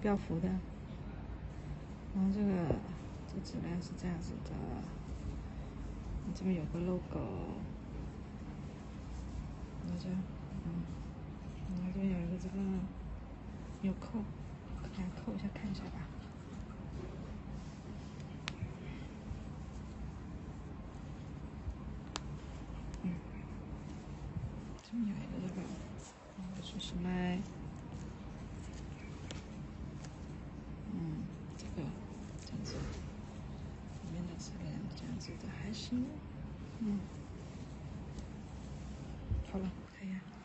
标幅的。然后这个这质量是这样子的，这边有个 logo，然后这，嗯，然后这边有一个这个纽扣，来扣一下看一下吧。嗯，这边有一个这个，这是什么？嗯，这个这样子，里面的这觉得还行，嗯，好了，可以、了。